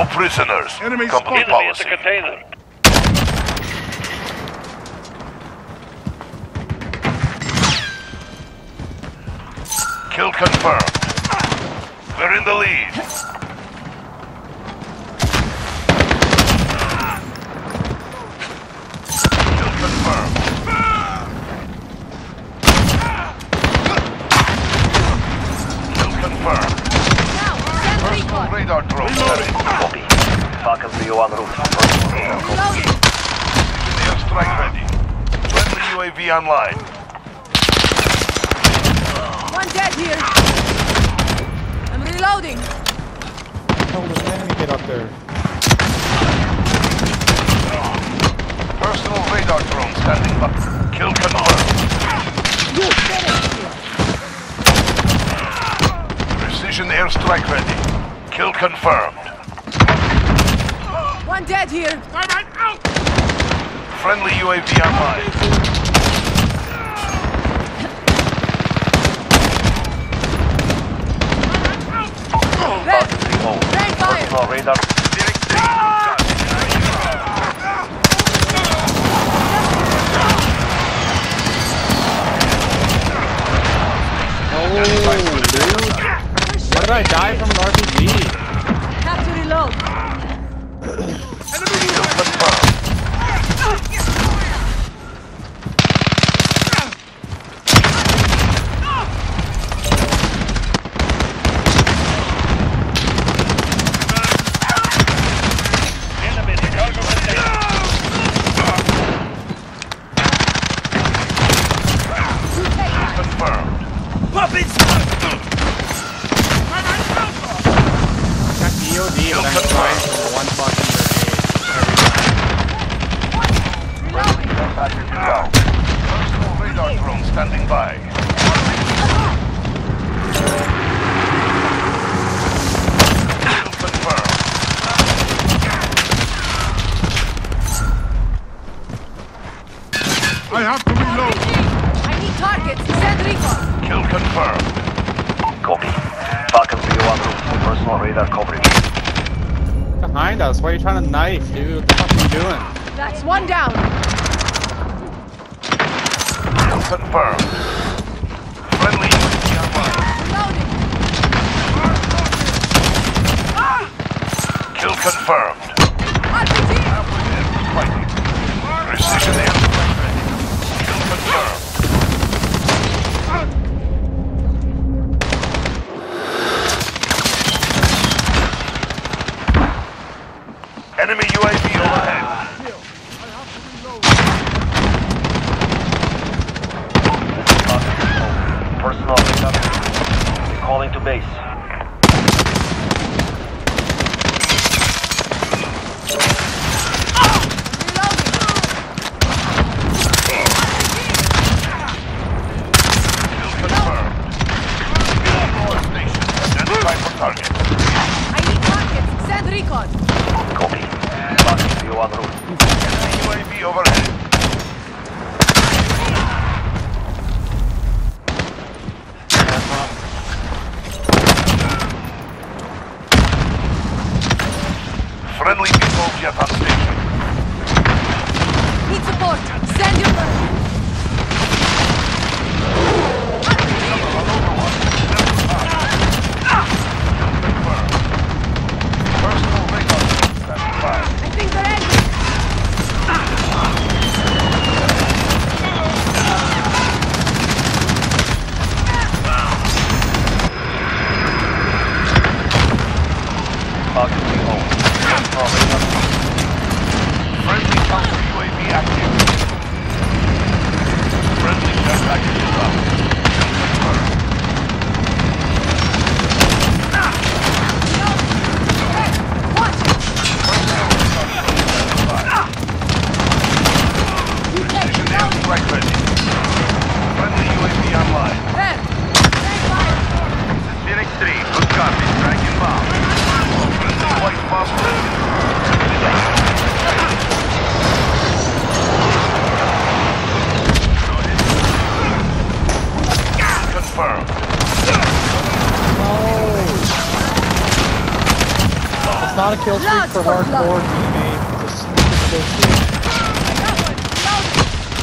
No prisoners. Enemy Company spotted. Enemy at the policy. container. Kill confirmed. We're in the lead. Kill confirmed. Kill confirmed. Now, send Personal ready. Copy. Falcon 301 route. Personal radar copy. Reloading. Airstrike ready. Friendly UAV online. One dead here. I'm reloading. There's an enemy kid up there. Personal radar drone standing by. Kill confirmed. Precision airstrike ready. Kill confirmed. One dead here. Friendly UAV online. Red. Rain fire. Personal radar. Oh, dude. Why did I die from an RPG? Have to reload. Kill confirmed. Enemy at the cargo container. Confirmed. Got EOD, but I'm trying for one fucking grenade. Personal drone standing by. Kill confirmed. I have to reload. I need targets. Send recon. Kill confirmed. Copy. Falcon 301 route. Personal radar coverage. Behind us, why are you trying to knife, dude? What the fuck are you doing? That's one down. Confirmed. Friendly UAV online. Kill confirmed. RPG. Fighting. Precision airstrike ready. Kill confirmed. Enemy UAV overhead. Personal radar. Calling to base. Friendly people yet on station. Need support. Send your men. breakfast. Friendly UAV online. Head! Phoenix 3, good copy. Tracking bomb. White bomb It's not a kill streak for hardcore TV. It's a.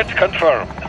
Target confirmed.